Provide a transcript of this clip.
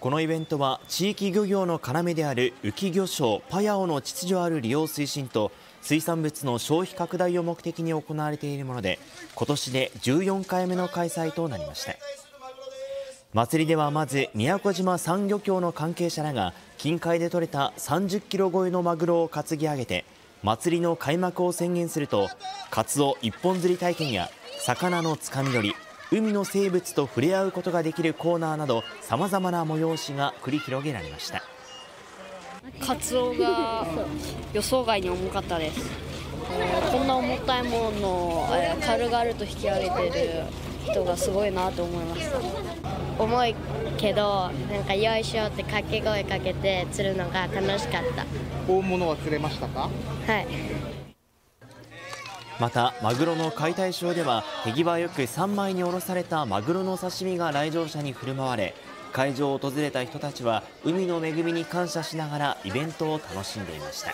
このイベントは地域漁業の要である浮漁礁パヤオの秩序ある利用推進と水産物の消費拡大を目的に行われているもので今年で14回目の開催となりました。祭りではまず宮古島産漁協の関係者らが近海で採れた30キロ超えのマグロを担ぎ上げて祭りの開幕を宣言するとカツオ一本釣り体験や魚のつかみ取り海の生物と触れ合うことができるコーナーなどさまざまな催しが繰り広げられました。カツオが予想外に重かったです。こんな重たいものを軽々と引き上げてる人がすごいなと思いました。重いけどなんかよいしょって掛け声かけて釣るのが楽しかった。大物は釣れましたか？はいまたマグロの解体ショーでは手際よく3枚におろされたマグロの刺身が来場者に振る舞われ会場を訪れた人たちは海の恵みに感謝しながらイベントを楽しんでいました。